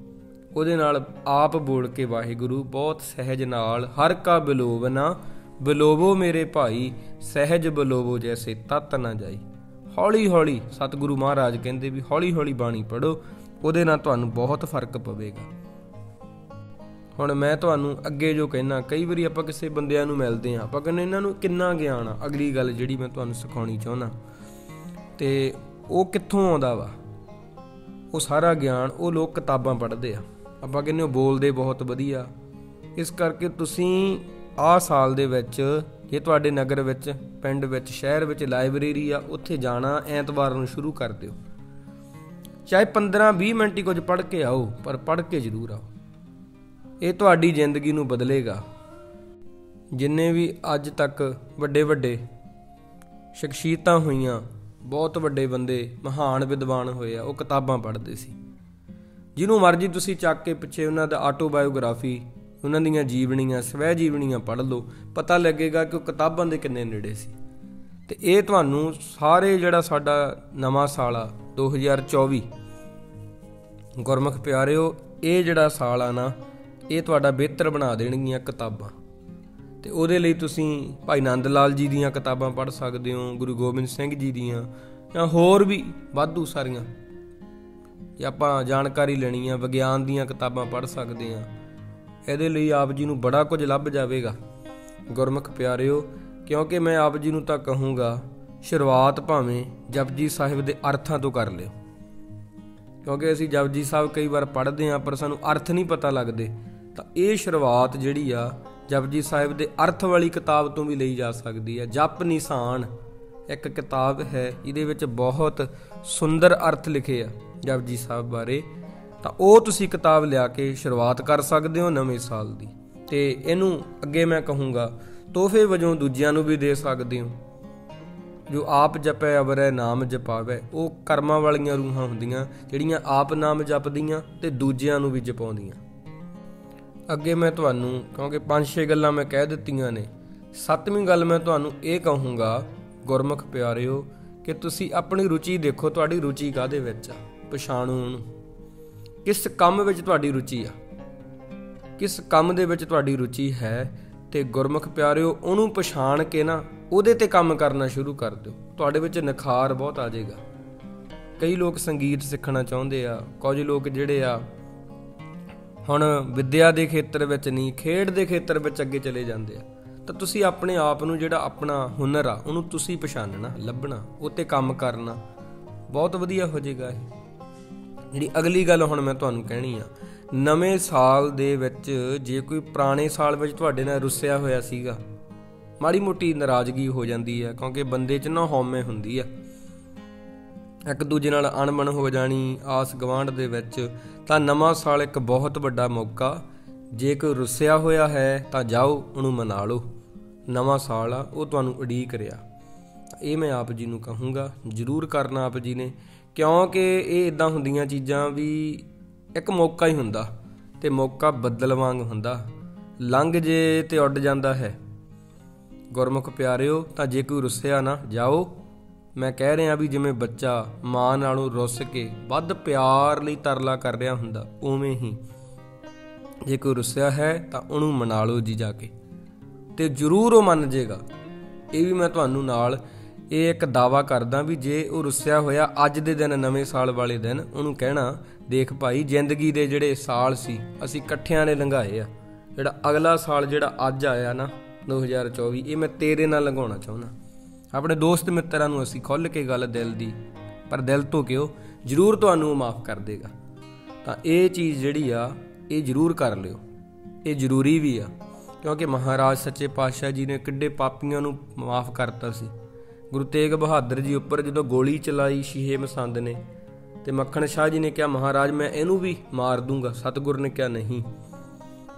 ਉਹਦੇ ਨਾਲ ਆਪ ਬੋਲ ਕੇ ਵਾਹਿਗੁਰੂ, ਬਹੁਤ ਸਹਿਜ ਨਾਲ, ਹਰ ਕਾ ਬਿਲੋਵ ਨਾ, ਬਿਲੋਵੋ ਮੇਰੇ ਭਾਈ, ਸਹਿਜ ਬਿਲੋਵੋ ਜੈਸੇ ਤਤ ਨਾ ਜਾਈ। ਹੌਲੀ ਹੌਲੀ ਸਤਿਗੁਰੂ ਮਹਾਰਾਜ ਕਹਿੰਦੇ ਵੀ ਹੌਲੀ ਹੌਲੀ ਬਾਣੀ ਪੜੋ ਉਹਦੇ ਨਾਲ ਤੁਹਾਨੂੰ ਬਹੁਤ ਫ਼ਰਕ ਪਵੇਗਾ। ਹੁਣ ਮੈਂ ਤੁਹਾਨੂੰ ਅੱਗੇ ਜੋ ਕਹਿਣਾ ਕਈ ਵਾਰੀ ਆਪਾਂ ਕਿਸੇ ਬੰਦਿਆਂ ਨੂੰ ਮਿਲਦੇ ਆ ਆਪਾਂ ਕਹਿੰਦੇ ਇਹਨਾਂ ਨੂੰ ਕਿੰਨਾ ਗਿਆਨ ਆ? ਅਗਲੀ ਗੱਲ ਜਿਹੜੀ ਮੈਂ ਤੁਹਾਨੂੰ ਸਿਖਾਉਣੀ ਚਾਹੁੰਦਾ। ਤੇ ਉਹ ਕਿੱਥੋਂ ਆਉਂਦਾ ਵਾ? ਉਹ ਸਾਰਾ ਗਿਆਨ ਉਹ ਲੋਕ ਕਿਤਾਬਾਂ ਪੜ੍ਹਦੇ ਆ। ਆਪਾਂ ਕਹਿੰਦੇ ਉਹ ਬੋਲਦੇ ਬਹੁਤ ਵਧੀਆ। ਇਸ ਕਰਕੇ ਤੁਸੀਂ ਆਹ ਸਾਲ ਦੇ ਵਿੱਚ ਜੇ ਤੁਹਾਡੇ ਨਗਰ ਵਿੱਚ, ਪਿੰਡ ਵਿੱਚ, ਸ਼ਹਿਰ ਵਿੱਚ ਲਾਇਬ੍ਰੇਰੀ ਆ, ਉੱਥੇ ਜਾਣਾ, ਐਤਵਾਰ ਨੂੰ ਸ਼ੁਰੂ ਕਰ ਦਿਓ। ਚਾਹੇ 15-20 ਮਿੰਟ ਹੀ ਕੁਝ ਪੜ੍ਹ ਕੇ ਆਓ, ਪਰ ਪੜ੍ਹ ਕੇ ਜ਼ਰੂਰ ਆਓ। ਇਹ ਤੁਹਾਡੀ ਜ਼ਿੰਦਗੀ ਨੂੰ ਬਦਲੇਗਾ। ਜਿੰਨੇ ਵੀ ਅੱਜ ਤੱਕ ਵੱਡੇ ਵੱਡੇ ਸ਼ਖਸੀਅਤਾਂ ਹੋਈਆਂ, ਬਹੁਤ ਵੱਡੇ ਬੰਦੇ, ਮਹਾਨ ਵਿਦਵਾਨ ਹੋਏ ਆ, ਉਹ ਕਿਤਾਬਾਂ ਪੜ੍ਹਦੇ ਸੀ। ਜਿਹਨੂੰ ਮਰਜ਼ੀ ਤੁਸੀਂ ਚੱਕ ਕੇ ਪਿੱਛੇ ਉਹਨਾਂ ਦਾ ਆਟੋਬਾਇਓਗ੍ਰਾਫੀ ਉਹਨਾਂ ਦੀਆਂ ਜੀਵਨੀਆਂ, ਸਵੈ ਜੀਵਨੀਆਂ ਪੜ੍ਹ ਲਓ, ਪਤਾ ਲੱਗੇਗਾ ਕਿ ਉਹ ਕਿਤਾਬਾਂ ਦੇ ਕਿੰਨੇ ਨੇੜੇ ਸੀ। ਤੇ ਇਹ ਤੁਹਾਨੂੰ ਸਾਰੇ ਜਿਹੜਾ ਸਾਡਾ ਨਵਾਂ ਸਾਲ ਆ 2024 ਗੁਰਮੁਖ ਪਿਆਰਿਓ, ਇਹ ਜਿਹੜਾ ਸਾਲ ਆ ਨਾ, ਇਹ ਤੁਹਾਡਾ ਬਿਹਤਰ ਬਣਾ ਦੇਣਗੀਆਂ ਕਿਤਾਬਾਂ। ਤੇ ਉਹਦੇ ਲਈ ਤੁਸੀਂ ਭਾਈ ਨੰਦ ਲਾਲ ਜੀ ਦੀਆਂ ਕਿਤਾਬਾਂ ਪੜ੍ਹ ਸਕਦੇ ਹੋ, ਗੁਰੂ ਗੋਬਿੰਦ ਸਿੰਘ ਜੀ ਦੀਆਂ, ਜਾਂ ਹੋਰ ਵੀ ਵਾਧੂ ਸਾਰੀਆਂ। ਜੇ ਆਪਾਂ ਜਾਣਕਾਰੀ ਲੈਣੀ ਆ, ਵਿਗਿਆਨ ਦੀਆਂ ਕਿਤਾਬਾਂ ਪੜ੍ਹ ਸਕਦੇ ਆ। ਇਹਦੇ ਲਈ ਆਪ ਜੀ ਨੂੰ ਬੜਾ ਕੁਝ ਲੱਭ ਜਾਵੇਗਾ। ਗੁਰਮੁਖ ਪਿਆਰਿਓ, ਕਿਉਂਕਿ ਮੈਂ ਆਪ ਜੀ ਨੂੰ ਤਾਂ ਕਹੂੰਗਾ, ਸ਼ੁਰੂਆਤ ਭਾਵੇਂ ਜਪਜੀ ਸਾਹਿਬ ਦੇ ਅਰਥਾਂ ਤੋਂ ਕਰ ਲਿਓ। ਕਿਉਂਕਿ ਅਸੀਂ ਜਪਜੀ ਸਾਹਿਬ ਕਈ ਵਾਰ ਪੜ੍ਹਦੇ ਆ, ਪਰ ਸਾਨੂੰ ਅਰਥ ਨਹੀਂ ਪਤਾ ਲੱਗਦੇ। ਤਾਂ ਇਹ ਸ਼ੁਰੂਆਤ ਜਿਹੜੀ ਆ, ਜਪਜੀ ਸਾਹਿਬ ਦੇ ਅਰਥ ਵਾਲੀ ਕਿਤਾਬ ਤੋਂ ਵੀ ਲਈ ਜਾ ਸਕਦੀ ਹੈ ਜਪ ਨਿਸ਼ਾਨ ਇੱਕ ਕਿਤਾਬ ਹੈ, ਇਹਦੇ ਵਿੱਚ ਬਹੁਤ ਸੁੰਦਰ ਅਰਥ ਲਿਖੇ ਆ। ਜਪਜੀ ਸਾਹਿਬ ਬਾਰੇ, ਤਾਂ ਉਹ ਤੁਸੀਂ ਕਿਤਾਬ ਲਿਆ ਕੇ ਸ਼ੁਰੂਆਤ ਕਰ ਸਕਦੇ ਹੋ ਨਵੇਂ ਸਾਲ ਦੀ। ਤੇ ਇਹਨੂੰ ਅੱਗੇ ਮੈਂ ਕਹੂੰਗਾ, ਤੋਹਫੇ ਵਜੋਂ ਦੂਜਿਆਂ ਨੂੰ ਵੀ ਦੇ ਸਕਦੇ ਹੋ। ਜੋ ਆਪ ਜਪੈ, ਅਵਰੈ ਨਾਮ ਜਪਾਵੇ, ਉਹ ਕਰਮਾਂ ਵਾਲੀਆਂ ਰੂਹਾਂ ਹੁੰਦੀਆਂ, ਜਿਹੜੀਆਂ ਆਪ ਨਾਮ ਜਪਦੀਆਂ ਤੇ ਦੂਜਿਆਂ ਨੂੰ ਵੀ ਜਪਾਉਂਦੀਆਂ। ਅੱਗੇ ਮੈਂ ਤੁਹਾਨੂੰ, ਕਿਉਂਕਿ ਪੰਜ ਛੇ ਗੱਲਾਂ ਮੈਂ ਕਹਿ ਦਿੱਤੀਆਂ ਨੇ, ਸੱਤਵੀਂ ਗੱਲ ਮੈਂ ਤੁਹਾਨੂੰ ਇਹ ਕਹੂੰਗਾ, ਗੁਰਮੁਖ ਪਿਆਰਿਓ, ਕਿ ਤੁਸੀਂ ਆਪਣੀ ਰੁਚੀ ਦੇਖੋ, ਤੁਹਾਡੀ ਰੁਚੀ ਕਾਦੇ ਵਿੱਚ ਆ? ਪਛਾਣੋ ਉਹਨੂੰ। ਕਿਸ ਕੰਮ ਵਿੱਚ ਤੁਹਾਡੀ ਰੁਚੀ ਆ? ਕਿਸ ਕੰਮ ਦੇ ਵਿੱਚ ਤੁਹਾਡੀ ਰੁਚੀ ਹੈ ਤੇ ਗੁਰਮੁਖ ਪਿਆਰਿਓ, ਉਹਨੂੰ ਪਛਾਣ ਕੇ ਨਾ ਉਹਦੇ ਤੇ ਕੰਮ ਕਰਨਾ ਸ਼ੁਰੂ ਕਰ ਦਿਓ। ਤੁਹਾਡੇ ਵਿੱਚ ਨਿਖਾਰ ਬਹੁਤ ਆ ਜਾਏਗਾ। ਕਈ ਲੋਕ ਸੰਗੀਤ ਸਿੱਖਣਾ ਚਾਹੁੰਦੇ ਆ, ਕੁਝ ਲੋਕ ਜਿਹੜੇ ਆ, ਹੁਣ ਵਿੱਦਿਆ ਦੇ ਖੇਤਰ ਵਿੱਚ ਨਹੀਂ, ਖੇਡ ਦੇ ਖੇਤਰ ਵਿੱਚ ਅੱਗੇ ਚਲੇ ਜਾਂਦੇ ਆ। ਤਾਂ ਤੁਸੀਂ ਆਪਣੇ ਆਪ ਨੂੰ ਜਿਹੜਾ ਆਪਣਾ ਹੁਨਰ ਆ, ਉਹਨੂੰ ਤੁਸੀਂ ਪਛਾਣਨਾ, ਲੱਭਣਾ, ਉਹ ਤੇ ਕੰਮ ਕਰਨਾ, ਬਹੁਤ ਵਧੀਆ ਹੋ ਜਾਏਗਾ ਇਹ। ਜਿਹੜੀ ਅਗਲੀ ਗੱਲ ਹੁਣ ਮੈਂ ਤੁਹਾਨੂੰ ਕਹਿਣੀ ਆ, ਨਵੇਂ ਸਾਲ ਦੇ ਵਿੱਚ ਜੇ ਕੋਈ ਪੁਰਾਣੇ ਸਾਲ ਵਿੱਚ ਤੁਹਾਡੇ ਨਾਲ ਰੁੱਸਿਆ ਹੋਇਆ ਸੀਗਾ, ਮਾੜੀ ਮੋਟੀ ਨਾਰਾਜ਼ਗੀ ਹੋ ਜਾਂਦੀ ਹੈ ਕਿਉਂਕਿ ਬੰਦੇ 'ਚ ਨਾ ਹਉਮੈ ਹੁੰਦੀ ਆ। ਇੱਕ ਦੂਜੇ ਨਾਲ ਅਣਬਣ ਹੋ ਜਾਣੀ, ਆਸ ਗਵਾਂਢ ਦੇ ਵਿੱਚ, ਤਾਂ ਨਵਾਂ ਸਾਲ ਇੱਕ ਬਹੁਤ ਵੱਡਾ ਮੌਕਾ। ਜੇ ਕੋਈ ਰੁੱਸਿਆ ਹੋਇਆ ਹੈ, ਤਾਂ ਜਾਓ, ਉਹਨੂੰ ਮਨਾ ਲਓ। ਨਵਾਂ ਸਾਲ ਆ, ਉਹ ਤੁਹਾਨੂੰ ਉਡੀਕ ਰਿਹਾ। ਇਹ ਮੈਂ ਆਪ ਜੀ ਨੂੰ ਕਹੂੰਗਾ, ਜ਼ਰੂਰ ਕਰਨਾ ਆਪ ਜੀ ਨੇ। ਕਿਉਂਕਿ ਇਹ ਇਦਾਂ ਹੁੰਦੀਆਂ ਚੀਜ਼ਾਂ ਵੀ ਇੱਕ ਮੌਕਾ ਹੀ ਹੁੰਦਾ ਤੇ ਮੌਕਾ ਬੱਦਲ ਵਾਂਗ ਹੁੰਦਾ। ਲੰਘ ਜੇ ਤੇ ਉੱਡ ਜਾਂਦਾ ਹੈ। ਗੁਰਮੁਖ ਪਿਆਰਿਓ, ਤਾਂ ਜੇ ਕੋਈ ਰੁੱਸਿਆ ਨਾ ਜਾਓ। ਮੈਂ ਕਹਿ ਰਿਹਾ ਵੀ ਜਿਵੇਂ ਬੱਚਾ ਮਾਂ ਨਾਲੋਂ ਰੁੱਸ ਕੇ ਵੱਧ ਪਿਆਰ ਲਈ ਤਰਲਾ ਕਰ ਰਿਹਾ ਹੁੰਦਾ, ਉਵੇਂ ਹੀ। ਜੇ ਕੋਈ ਰੁੱਸਿਆ ਹੈ, ਤਾਂ ਉਹਨੂੰ ਮਨਾ ਲਓ ਜੀ ਜਾ ਕੇ। ਤੇ ਜ਼ਰੂਰ ਉਹ ਮੰਨ ਜਾਏਗਾ ਇਹ ਵੀ ਮੈਂ ਤੁਹਾਨੂੰ ਨਾਲ ਇਹ ਇੱਕ ਦਾਵਾ ਕਰਦਾ ਵੀ ਜੇ ਉਹ ਰੁੱਸਿਆ ਹੋਇਆ ਅੱਜ ਦੇ ਦਿਨ, ਨਵੇਂ ਸਾਲ ਵਾਲੇ ਦਿਨ, ਉਹਨੂੰ ਕਹਿਣਾ, ਦੇਖ ਭਾਈ, ਜ਼ਿੰਦਗੀ ਦੇ ਜਿਹੜੇ ਸਾਲ ਸੀ, ਅਸੀਂ ਇਕੱਠਿਆਂ ਨੇ ਲੰਘਾਏ ਆ। ਜਿਹੜਾ ਅਗਲਾ ਸਾਲ ਜਿਹੜਾ ਅੱਜ ਆਇਆ ਨਾ 2024 ਇਹ ਮੈਂ ਤੇਰੇ ਨਾਲ ਲੰਘਾਉਣਾ ਚਾਹੁੰਦਾ। ਆਪਣੇ ਦੋਸਤ ਮਿੱਤਰਾਂ ਨੂੰ ਅਸੀਂ ਖੁੱਲ ਕੇ ਗੱਲ ਦਿਲ ਦੀ, ਪਰ ਦਿਲ ਤੋਂ ਕਿਉਂ? ਜ਼ਰੂਰ ਤੁਹਾਨੂੰ ਮਾਫ ਕਰ ਦੇਗਾ। ਤਾਂ ਇਹ ਚੀਜ਼ ਜਿਹੜੀ ਆ, ਇਹ ਜ਼ਰੂਰ ਕਰ ਲਿਓ। ਇਹ ਜ਼ਰੂਰੀ ਵੀ ਆ, ਕਿਉਂਕਿ ਮਹਾਰਾਜ ਸੱਚੇ ਪਾਤਸ਼ਾਹ ਜੀ ਨੇ ਕਿੱਡੇ ਪਾਪੀਆਂ ਨੂੰ ਮਾਫ ਕਰਤਾ ਸੀ। ਗੁਰੂ ਤੇਗ ਬਹਾਦਰ ਜੀ ਉੱਪਰ ਜਦੋਂ ਗੋਲੀ ਚਲਾਈ ਸ਼ੀਹੇ ਮਸੰਦ ਨੇ, ਤੇ ਮੱਖਣ ਸ਼ਾਹ ਜੀ ਨੇ ਕਿਹਾ, ਮਹਾਰਾਜ, ਮੈਂ ਇਹਨੂੰ ਵੀ ਮਾਰ ਦੂੰਗਾ। ਸਤਗੁਰ ਨੇ ਕਿਹਾ, ਨਹੀਂ,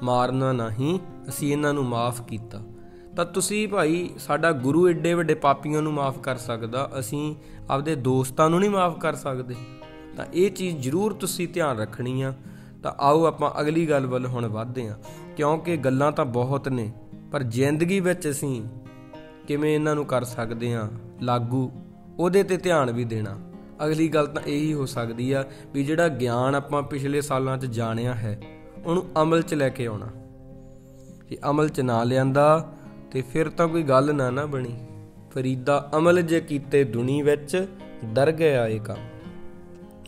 ਮਾਰਨਾ ਨਹੀਂ, ਅਸੀਂ ਇਹਨਾਂ ਨੂੰ ਮਾਫ ਕੀਤਾ। ਤਾਂ ਤੁਸੀਂ ਭਾਈ, ਸਾਡਾ ਗੁਰੂ ਏਡੇ ਵੱਡੇ ਪਾਪੀਆਂ ਨੂੰ ਮਾਫ ਕਰ ਸਕਦਾ, ਅਸੀਂ ਆਪਦੇ ਦੋਸਤਾਂ ਨੂੰ ਨਹੀਂ ਮਾਫ ਕਰ ਸਕਦੇ। ਤਾਂ ਇਹ ਚੀਜ਼ ਜ਼ਰੂਰ ਤੁਸੀਂ ਧਿਆਨ ਰੱਖਣੀ ਆ। ਤਾਂ ਆਓ ਆਪਾਂ ਅਗਲੀ ਗੱਲ ਵੱਲ ਹੁਣ ਵਧਦੇ ਹਾਂ ਕਿਉਂਕਿ ਗੱਲਾਂ ਤਾਂ ਬਹੁਤ ਨੇ, ਪਰ ਜ਼ਿੰਦਗੀ ਵਿੱਚ ਅਸੀਂ ਕਿਵੇਂ ਇਹਨਾਂ ਨੂੰ ਕਰ ਸਕਦੇ ਹਾਂ, ਲਾਗੂ, ਉਹਦੇ ਤੇ ਧਿਆਨ ਵੀ ਦੇਣਾ। ਅਗਲੀ ਗੱਲ ਤਾਂ ਇਹੀ ਹੋ ਸਕਦੀ ਆ ਵੀ ਜਿਹੜਾ ਗਿਆਨ ਆਪਾਂ ਪਿਛਲੇ ਸਾਲਾਂ 'ਚ ਜਾਣਿਆ ਹੈ, ਉਹਨੂੰ ਅਮਲ 'ਚ ਲੈ ਕੇ ਆਉਣਾ। ਜੇ ਅਮਲ 'ਚ ਨਾ ਲਿਆਂਦਾ, ਤੇ ਫਿਰ ਤਾਂ ਕੋਈ ਗੱਲ ਨਾ ਨਾ ਬਣੀ। ਫਰੀਦਾ ਅਮਲ ਜੇ ਕੀਤੇ ਦੁਨੀ ਵਿੱਚ ਦਰ ਗਿਆ ਇਹ ਕੰਮ।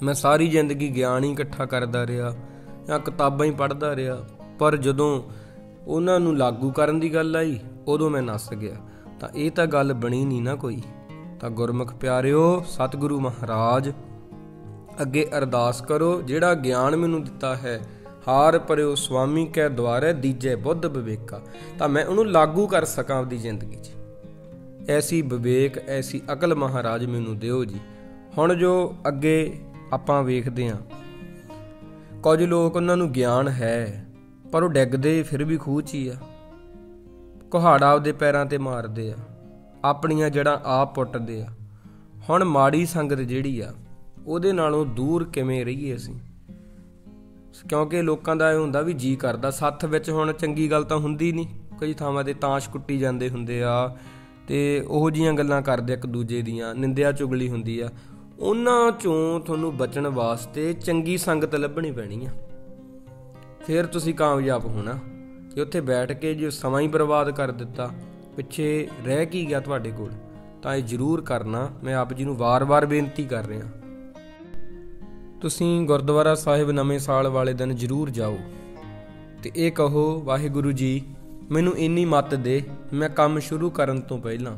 ਮੈਂ ਸਾਰੀ ਜ਼ਿੰਦਗੀ ਗਿਆਨ ਹੀ ਇਕੱਠਾ ਕਰਦਾ ਰਿਹਾ, ਜਾਂ ਕਿਤਾਬਾਂ ਹੀ ਪੜ੍ਹਦਾ ਰਿਹਾ, ਪਰ ਜਦੋਂ ਉਹਨਾਂ ਨੂੰ ਲਾਗੂ ਕਰਨ ਦੀ ਗੱਲ ਆਈ, ਉਦੋਂ ਮੈਂ ਨਸ ਗਿਆ। ਤਾਂ ਇਹ ਤਾਂ ਗੱਲ ਬਣੀ ਨਹੀਂ ਨਾ ਕੋਈ। ਤਾਂ ਗੁਰਮੁਖ ਪਿਆਰਿਓ, ਸਤਿਗੁਰੂ ਮਹਾਰਾਜ, ਅੱਗੇ ਅਰਦਾਸ ਕਰੋ, ਜਿਹੜਾ ਗਿਆਨ ਮੈਨੂੰ ਦਿੱਤਾ ਹੈ, ਹਾਰ ਪਰਿਓ ਸੁਆਮੀ ਕੈ ਦਵਾਰੇ ਦੀਜੇ ਬੁੱਧ ਵਿਵੇਕਾ। ਤਾਂ ਮੈਂ ਉਹਨੂੰ ਲਾਗੂ ਕਰ ਸਕਾਂ ਆਪਣੀ ਜ਼ਿੰਦਗੀ 'ਚ। ਐਸੀ ਵਿਵੇਕ, ਐਸੀ ਅਕਲ ਮਹਾਰਾਜ ਮੈਨੂੰ ਦਿਓ ਜੀ। ਹੁਣ ਜੋ ਅੱਗੇ ਆਪਾਂ ਵੇਖਦੇ ਆਂ, ਕੁਝ ਲੋਕ ਉਹਨਾਂ ਨੂੰ ਗਿਆਨ ਹੈ, ਪਰ ਉਹ ਡਿੱਗਦੇ ਫਿਰ ਵੀ ਖੂਹ 'ਚ ਹੀ ਆ। ਕੁਹਾੜਾ ਉਹਦੇ ਪੈਰਾਂ ਤੇ ਮਾਰਦੇ ਆ। ਆਪਣੀਆਂ ਜੜਾਂ ਆਪ ਪੁੱਟਦੇ ਆ। ਹੁਣ ਮਾੜੀ ਸੰਗਤ ਜਿਹੜੀ ਆ, ਉਹਦੇ ਨਾਲੋਂ ਦੂਰ ਕਿਵੇਂ ਰਹੀਏ ਅਸੀਂ? ਕਿਉਂਕਿ ਲੋਕਾਂ ਦਾ ਇਹ ਹੁੰਦਾ ਵੀ ਜੀ ਕਰਦਾ, ਸੱਥ ਵਿੱਚ ਹੁਣ ਚੰਗੀ ਗੱਲ ਤਾਂ ਹੁੰਦੀ ਨਹੀਂ। ਕਈ ਥਾਵਾਂ ਤੇ ਤਾਸ਼ ਕੁੱਟੀ ਜਾਂਦੇ ਹੁੰਦੇ ਆ ਤੇ ਉਹੋ ਜੀਆਂ ਗੱਲਾਂ ਕਰਦੇ ਇੱਕ ਦੂਜੇ ਦੀਆਂ, ਨਿੰਦਿਆ ਚੁਗਲੀ ਹੁੰਦੀ ਆ। ਉਹਨਾਂ ਚੋਂ ਤੁਹਾਨੂੰ ਬਚਣ ਵਾਸਤੇ ਚੰਗੀ ਸੰਗਤ ਲੱਭਣੀ ਪੈਣੀ ਆ। ਫਿਰ ਤੁਸੀਂ ਕਾਮਯਾਬ ਹੋਣਾ। ਕਿ ਉੱਥੇ ਬੈਠ ਕੇ ਜੇ ਸਮਾਂ ਹੀ ਬਰਬਾਦ ਕਰ ਦਿੱਤਾ, ਪਿੱਛੇ ਰਹਿ ਕੀ ਗਿਆ ਤੁਹਾਡੇ ਕੋਲ? ਤਾਂ ਇਹ ਜ਼ਰੂਰ ਕਰਨਾ, ਮੈਂ ਆਪ ਜੀ ਨੂੰ ਵਾਰ-ਵਾਰ ਬੇਨਤੀ ਕਰ ਰਿਹਾ। ਤੁਸੀਂ ਗੁਰਦੁਆਰਾ ਸਾਹਿਬ ਨਵੇਂ ਸਾਲ ਵਾਲੇ ਦਿਨ ਜ਼ਰੂਰ ਜਾਓ। ਤੇ ਇਹ ਕਹੋ, ਵਾਹਿਗੁਰੂ ਜੀ, ਮੈਨੂੰ ਇੰਨੀ ਮੱਤ ਦੇ, ਮੈਂ ਕੰਮ ਸ਼ੁਰੂ ਕਰਨ ਤੋਂ ਪਹਿਲਾਂ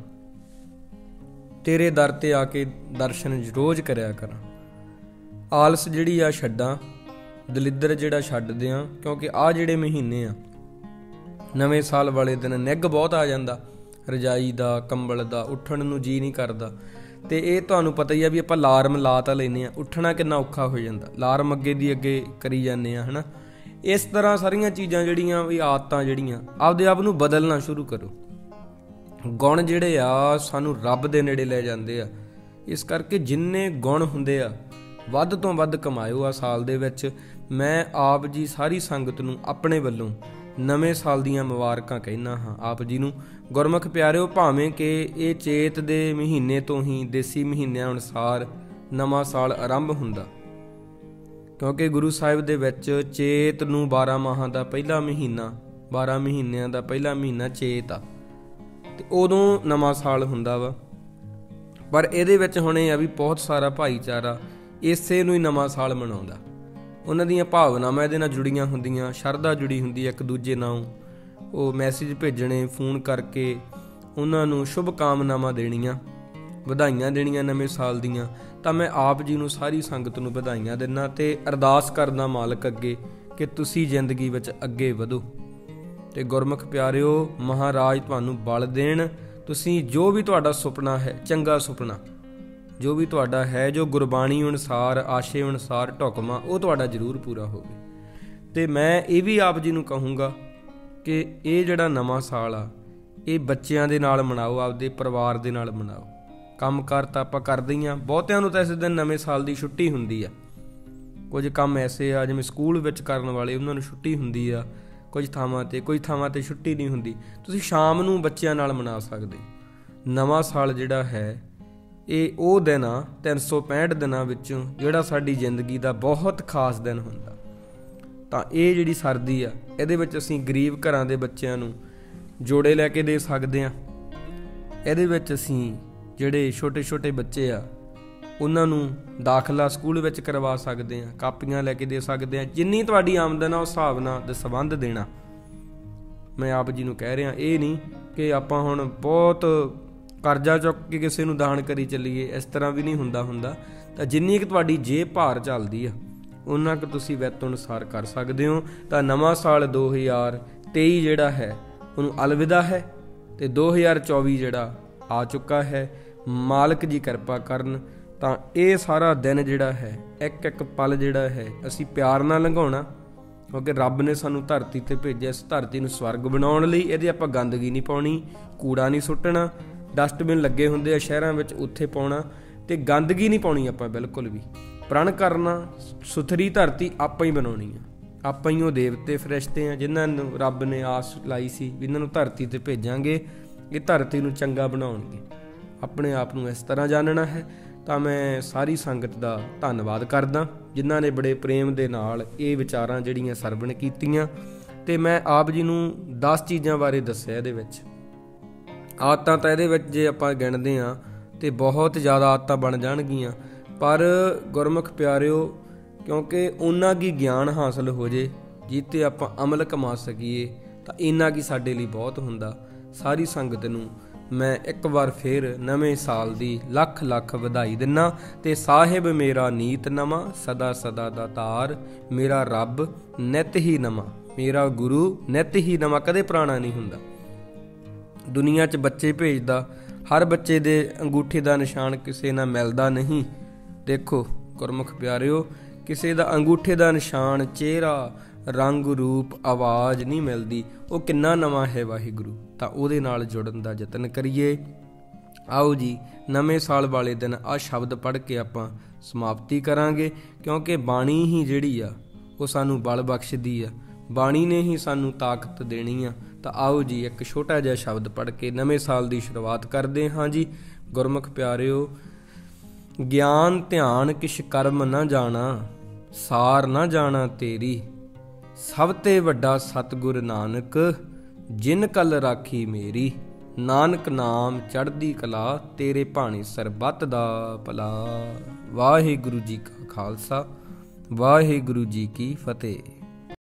ਤੇਰੇ ਦਰ ਤੇ ਆ ਕੇ ਦਰਸ਼ਨ ਰੋਜ਼ ਕਰਿਆ ਕਰਾਂ। ਆਲਸ ਜਿਹੜੀ ਆ ਛੱਡਾਂ, ਦਲਿੱਦਰ ਜਿਹੜਾ ਛੱਡਦੇ ਆ, ਕਿਉਂਕਿ ਆ ਜਿਹੜੇ ਮਹੀਨੇ ਆ ਨਵੇਂ ਸਾਲ ਵਾਲੇ ਦਿਨ ਨਿੱਘ ਬਹੁਤ ਆ ਜਾਂਦਾ। ਰਜਾਈ ਦਾ, ਕੰਬਲ ਦਾ, ਉੱਠਣ ਨੂੰ ਜੀ ਨਹੀਂ ਕਰਦਾ। ਤੇ ਇਹ ਤੁਹਾਨੂੰ ਪਤਾ ਹੀ ਆ ਵੀ ਆਪਾਂ ਅਲਾਰਮ ਲਾ ਤਾਂ ਲੈਨੇ ਆ ਉੱਠਣਾ ਕਿੰਨਾ ਔਖਾ ਹੋ ਜਾਂਦਾ। ਅਲਾਰਮ ਅੱਗੇ ਦੀ ਅੱਗੇ ਕਰੀ ਜਾਂਦੇ ਆ ਹਨਾ। ਇਸ ਤਰ੍ਹਾਂ ਸਾਰੀਆਂ ਚੀਜ਼ਾਂ ਜਿਹੜੀਆਂ ਵੀ ਆਦਤਾਂ ਜਿਹੜੀਆਂ, ਆਪਦੇ ਆਪ ਨੂੰ ਬਦਲਣਾ ਸ਼ੁਰੂ ਕਰੋ। ਗੁਣ ਜਿਹੜੇ ਆ, ਸਾਨੂੰ ਰੱਬ ਦੇ ਨੇੜੇ ਲੈ ਜਾਂਦੇ ਆ। ਇਸ ਕਰਕੇ ਜਿੰਨੇ ਗੁਣ ਹੁੰਦੇ ਆ, ਵੱਧ ਤੋਂ ਵੱਧ ਕਮਾਇਓ ਆ ਸਾਲ ਦੇ ਵਿੱਚ। ਮੈਂ ਆਪ ਜੀ ਸਾਰੀ ਸੰਗਤ ਨੂੰ ਆਪਣੇ ਵੱਲੋਂ ਨਵੇਂ ਸਾਲ ਦੀਆਂ ਮੁਬਾਰਕਾਂ ਕਹਿਣਾ ਹਾਂ ਆਪ ਜੀ ਨੂੰ। ਗੁਰਮੁਖ ਪਿਆਰਿਓ, ਭਾਵੇਂ ਕਿ ਇਹ ਚੇਤ ਦੇ ਮਹੀਨੇ ਤੋਂ ਹੀ ਦੇਸੀ ਮਹੀਨਿਆਂ ਅਨੁਸਾਰ ਨਵਾਂ ਸਾਲ ਆਰੰਭ ਹੁੰਦਾ। ਕਿਉਂਕਿ ਗੁਰੂ ਸਾਹਿਬ ਦੇ ਵਿੱਚ ਚੇਤ ਨੂੰ 12 ਮਾਹਾਂ ਦਾ ਪਹਿਲਾ ਮਹੀਨਾ 12 ਮਹੀਨਿਆਂ ਦਾ ਪਹਿਲਾ ਮਹੀਨਾ ਚੇਤ ਆ। ਤੇ ਉਦੋਂ ਨਵਾਂ ਸਾਲ ਹੁੰਦਾ ਵਾ। ਪਰ ਇਹਦੇ ਵਿੱਚ ਹੁਣ ਇਹ ਆ ਵੀ ਬਹੁਤ ਸਾਰਾ ਭਾਈਚਾਰਾ ਇਸੇ ਨੂੰ ਹੀ ਨਵਾਂ ਸਾਲ ਮਨਾਉਂਦਾ। ਉਹਨਾਂ ਦੀਆਂ ਭਾਵਨਾਵਾਂ ਇਹਦੇ ਨਾਲ ਜੁੜੀਆਂ ਹੁੰਦੀਆਂ, ਸ਼ਰਧਾ ਜੁੜੀ ਹੁੰਦੀ ਹੈ ਇੱਕ ਦੂਜੇ ਨਾਲ। ਉਹ ਮੈਸੇਜ ਭੇਜਣੇ ਫੋਨ ਕਰਕੇ ਉਹਨਾਂ ਨੂੰ ਸ਼ੁਭ ਕਾਮਨਾਵਾਂ ਦੇਣੀਆਂ, ਵਧਾਈਆਂ ਦੇਣੀਆਂ ਨਵੇਂ ਸਾਲ ਦੀਆਂ। ਤਾਂ ਮੈਂ ਆਪ ਜੀ ਨੂੰ ਸਾਰੀ ਸੰਗਤ ਨੂੰ ਵਧਾਈਆਂ ਦਿੰਨਾ ਤੇ ਅਰਦਾਸ ਕਰਦਾ ਮਾਲਕ ਅੱਗੇ ਕਿ ਤੁਸੀਂ ਜ਼ਿੰਦਗੀ ਵਿੱਚ ਅੱਗੇ ਵਧੋ। ਤੇ ਗੁਰਮੁਖ ਪਿਆਰਿਓ, ਮਹਾਰਾਜ ਤੁਹਾਨੂੰ ਬਲ ਦੇਣ। ਤੁਸੀਂ ਜੋ ਵੀ ਤੁਹਾਡਾ ਸੁਪਨਾ ਹੈ, ਚੰਗਾ ਸੁਪਨਾ। ਜੋ ਵੀ ਤੁਹਾਡਾ ਹੈ, ਜੋ ਗੁਰਬਾਣੀ ਅਨੁਸਾਰ, ਆਸ਼ੇ ਅਨੁਸਾਰ ਢੁਕਮਾ ਉਹ ਤੁਹਾਡਾ ਜ਼ਰੂਰ ਪੂਰਾ ਹੋਵੇ। ਤੇ ਮੈਂ ਇਹ ਵੀ ਆਪ ਜੀ ਨੂੰ ਕਹੂੰਗਾ ਕਿ ਇਹ ਜਿਹੜਾ ਨਵਾਂ ਸਾਲ ਆ, ਇਹ ਬੱਚਿਆਂ ਦੇ ਨਾਲ ਮਨਾਓ, ਆਪਦੇ ਪਰਿਵਾਰ ਦੇ ਨਾਲ ਮਨਾਓ। ਕੰਮ ਕਰ ਤਾਂ ਆਪਾਂ ਕਰਦੇ ਹੀ ਆ, ਬਹੁਤਿਆਂ ਨੂੰ ਤਾਂ ਇਸ ਦਿਨ ਨਵੇਂ ਸਾਲ ਦੀ ਛੁੱਟੀ ਹੁੰਦੀ ਆ। ਕੁਝ ਕੰਮ ਐਸੇ ਆ, ਜਿਵੇਂ ਸਕੂਲ ਵਿੱਚ ਕਰਨ ਵਾਲੇ, ਉਹਨਾਂ ਨੂੰ ਛੁੱਟੀ ਹੁੰਦੀ ਆ। ਕੁਝ ਥਾਵਾਂ ਤੇ, ਕੋਈ ਥਾਵਾਂ ਤੇ ਛੁੱਟੀ ਨਹੀਂ ਹੁੰਦੀ। ਤੁਸੀਂ ਸ਼ਾਮ ਨੂੰ ਬੱਚਿਆਂ ਨਾਲ ਮਨਾ ਸਕਦੇ ਨਵਾਂ ਸਾਲ ਜਿਹੜਾ ਹੈ ਇਹ ਉਹ ਦਿਨ ਆ 365 ਦਿਨਾਂ ਵਿੱਚੋਂ ਜਿਹੜਾ ਸਾਡੀ ਜ਼ਿੰਦਗੀ ਦਾ ਬਹੁਤ ਖਾਸ ਦਿਨ ਹੁੰਦਾ। ਤਾਂ ਇਹ ਜਿਹੜੀ ਸਰਦੀ ਆ, ਇਹਦੇ ਵਿੱਚ ਅਸੀਂ ਗਰੀਬ ਘਰਾਂ ਦੇ ਬੱਚਿਆਂ ਨੂੰ ਜੋੜੇ ਲੈ ਕੇ ਦੇ ਸਕਦੇ ਆ ਇਹਦੇ ਵਿੱਚ ਅਸੀਂ ਜਿਹੜੇ ਛੋਟੇ-ਛੋਟੇ ਬੱਚੇ ਆ, ਉਹਨਾਂ ਨੂੰ ਦਾਖਲਾ ਸਕੂਲ ਵਿੱਚ ਕਰਵਾ ਸਕਦੇ ਆ ਕਾਪੀਆਂ ਲੈ ਕੇ ਦੇ ਸਕਦੇ ਆ ਜਿੰਨੀ ਤੁਹਾਡੀ ਆਮਦਨ ਆ, ਉਸ ਹਿਸਾਬ ਨਾਲ ਦੇ ਸੰਬੰਧ ਦੇਣਾ। ਮੈਂ ਆਪ ਜੀ ਨੂੰ ਕਹਿ ਰਿਹਾ, ਇਹ ਨਹੀਂ ਕਿ ਆਪਾਂ ਹੁਣ ਬਹੁਤ ਕਰਜ਼ਾ ਚੁੱਕ ਕੇ ਕਿਸੇ ਨੂੰ ਦਾਨ ਕਰੀ ਚੱਲੀਏ, ਇਸ ਤਰ੍ਹਾਂ ਵੀ ਨਹੀਂ ਹੁੰਦਾ ਹੁੰਦਾ। ਤਾਂ ਜਿੰਨੀ ਕਿ ਤੁਹਾਡੀ ਜੇਬ ਭਾਰ ਚੱਲਦੀ ਆ ਉਹਨਾਂ ਕਿ ਤੁਸੀਂ ਵਿੱਤ ਅਨੁਸਾਰ ਕਰ ਸਕਦੇ ਹੋ। ਤਾਂ ਨਵਾਂ ਸਾਲ 2023 ਜਿਹੜਾ ਹੈ, ਉਹਨੂੰ ਅਲਵਿਦਾ ਹੈ ਤੇ 2024 ਜਿਹੜਾ ਆ ਚੁੱਕਾ ਹੈ। ਮਾਲਕ ਜੀ ਕਿਰਪਾ ਕਰਨ ਤਾਂ ਇਹ ਸਾਰਾ ਦਿਨ ਜਿਹੜਾ ਹੈ, ਇੱਕ ਇੱਕ ਪਲ ਜਿਹੜਾ ਹੈ, ਅਸੀਂ ਪਿਆਰ ਨਾਲ ਲੰਘਾਉਣਾ, ਕਿਉਂਕਿ ਰੱਬ ਨੇ ਸਾਨੂੰ ਧਰਤੀ ਤੇ ਭੇਜਿਆ, ਇਸ ਧਰਤੀ ਨੂੰ ਸਵਰਗ ਬਣਾਉਣ ਲਈ ਇਹਦੇ ਆਪਾਂ ਗੰਦਗੀ ਨਹੀਂ ਪਾਉਣੀ, ਕੂੜਾ ਨਹੀਂ ਸੁੱਟਣਾ ਡਸਟਬਿਨ ਲੱਗੇ ਹੁੰਦੇ ਆ ਸ਼ਹਿਰਾਂ ਵਿੱਚ, ਉੱਥੇ ਪਾਉਣਾ ਤੇ ਗੰਦਗੀ ਨਹੀਂ ਪਾਉਣੀ ਆਪਾਂ ਬਿਲਕੁਲ ਵੀ। ਪ੍ਰਣ ਕਰਨਾ, ਸੁਥਰੀ ਧਰਤੀ ਆਪਾਂ ਹੀ ਬਣਾਉਣੀ ਆ। ਆਪਾਂ ਹੀ ਉਹ ਦੇਵਤੇ ਫਰਿਸ਼ਤੇ ਆ, ਜਿਨ੍ਹਾਂ ਨੂੰ ਰੱਬ ਨੇ ਆਸ ਲਾਈ ਸੀ ਵੀ ਇਹਨਾਂ ਨੂੰ ਧਰਤੀ ਤੇ ਭੇਜਾਂਗੇ, ਇਹ ਧਰਤੀ ਨੂੰ ਚੰਗਾ ਬਣਾਉਣਗੇ। ਆਪਣੇ ਆਪ ਨੂੰ ਇਸ ਤਰ੍ਹਾਂ ਜਾਣਨਾ ਹੈ, ਤਾਂ ਮੈਂ ਸਾਰੀ ਸੰਗਤ ਦਾ ਧੰਨਵਾਦ ਕਰਦਾ, ਜਿਨ੍ਹਾਂ ਨੇ ਬੜੇ ਪ੍ਰੇਮ ਦੇ ਨਾਲ ਇਹ ਵਿਚਾਰਾਂ ਜਿਹੜੀਆਂ ਸਰਵਣ ਕੀਤੀਆਂ। ਤੇ ਮੈਂ ਆਪ ਜੀ ਨੂੰ 10 ਚੀਜ਼ਾਂ ਬਾਰੇ ਦੱਸਿਆ ਇਹਦੇ ਵਿੱਚ। ਆਦਤਾਂ ਤਾਂ ਇਹਦੇ ਵਿੱਚ ਜੇ ਆਪਾਂ ਗਿਣਦੇ ਆ ਤੇ ਬਹੁਤ ਜ਼ਿਆਦਾ ਆਦਤਾਂ ਬਣ ਜਾਣਗੀਆਂ। ਪਰ ਗੁਰਮੁਖ ਪਿਆਰਿਓ, ਕਿਉਂਕਿ ਉਹਨਾਂ ਕੀ ਗਿਆਨ ਹਾਸਲ ਹੋ ਜੇ, ਜਿੱਤੇ ਆਪਾਂ ਅਮਲ ਕਮਾ ਸਕੀਏ, ਤਾਂ ਇੰਨਾ ਕੀ ਸਾਡੇ ਲਈ ਬਹੁਤ ਹੁੰਦਾ। ਸਾਰੀ ਸੰਗਤ ਨੂੰ ਮੈਂ ਇੱਕ ਵਾਰ ਫੇਰ ਨਵੇਂ ਸਾਲ ਦੀ ਲੱਖ ਲੱਖ ਵਧਾਈ ਦਿੰਨਾ ਤੇ ਸਾਹਿਬ ਮੇਰਾ ਨੀਤ ਨਵਾਂ, ਸਦਾ ਸਦਾ ਦਾ ਤਾਰ ਮੇਰਾ ਰੱਬ ਨਿਤ ਹੀ ਨਵਾਂ। ਮੇਰਾ ਗੁਰੂ ਨਿਤ ਹੀ ਨਵਾਂ, ਕਦੇ ਪੁਰਾਣਾ ਨਹੀਂ ਹੁੰਦਾ। ਦੁਨੀਆ 'ਚ ਬੱਚੇ ਭੇਜਦਾ, ਹਰ ਬੱਚੇ ਦੇ ਅੰਗੂਠੇ ਦਾ ਨਿਸ਼ਾਨ ਕਿਸੇ ਨਾਲ ਮਿਲਦਾ ਨਹੀਂ। ਦੇਖੋ ਗੁਰਮੁਖ ਪਿਆਰਿਓ, ਕਿਸੇ ਦਾ ਅੰਗੂਠੇ ਦਾ ਨਿਸ਼ਾਨ ਚਿਹਰਾ, ਰੰਗ, ਰੂਪ, ਆਵਾਜ਼ ਨਹੀਂ ਮਿਲਦੀ। ਉਹ ਕਿੰਨਾ ਨਵਾਂ ਹੈ ਵਾਹਿਗੁਰੂ, ਤਾਂ ਉਹਦੇ ਨਾਲ ਜੁੜਨ ਦਾ ਯਤਨ ਕਰੀਏ। ਆਓ ਜੀ, ਨਵੇਂ ਸਾਲ ਵਾਲੇ ਦਿਨ ਆ ਸ਼ਬਦ ਪੜ੍ਹ ਕੇ ਆਪਾਂ ਸਮਾਪਤੀ ਕਰਾਂਗੇ, ਕਿਉਂਕਿ ਬਾਣੀ ਹੀ ਜਿਹੜੀ ਆ, ਉਹ ਸਾਨੂੰ ਬਲ ਬਖਸ਼ਦੀ ਆ। ਬਾਣੀ ਨੇ ਹੀ ਸਾਨੂੰ ਤਾਕਤ ਦੇਣੀ ਆ। ਤਾਂ ਆਓ ਜੀ ਇੱਕ ਛੋਟਾ ਜਿਹਾ ਸ਼ਬਦ ਪੜ੍ਹ ਕੇ ਨਵੇਂ ਸਾਲ ਦੀ ਸ਼ੁਰੂਆਤ ਕਰਦੇ ਹਾਂ ਜੀ। ਗੁਰਮੁਖ ਪਿਆਰਿਓ, ਗਿਆਨ ਧਿਆਨ ਕਿਛ ਕਰਮ ਨਾ ਜਾਣਾ, ਸਾਰ ਨਾ ਜਾਣਾ ਤੇਰੀ। ਸਭ ਤੇ ਵੱਡਾ ਸਤਗੁਰ ਨਾਨਕ, ਜਿਨ ਕਲ ਰਾਖੀ ਮੇਰੀ। ਨਾਨਕ ਨਾਮ ਚੜ੍ਹਦੀ ਕਲਾ, ਤੇਰੇ ਭਾਣੇ ਸਰਬੱਤ ਦਾ ਭਲਾ। ਵਾਹਿਗੁਰੂ ਜੀ ਕਾ ਖਾਲਸਾ, ਵਾਹਿਗੁਰੂ ਜੀ ਕੀ ਫਤਿਹ।